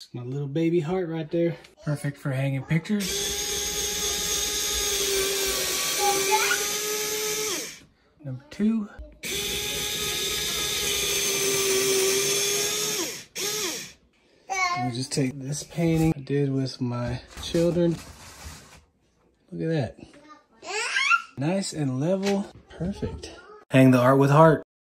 It's my little baby HART right there. Perfect for hanging pictures. Number two. We just take this painting I did with my children. Look at that. Nice and level. Perfect. Hang the art with HART.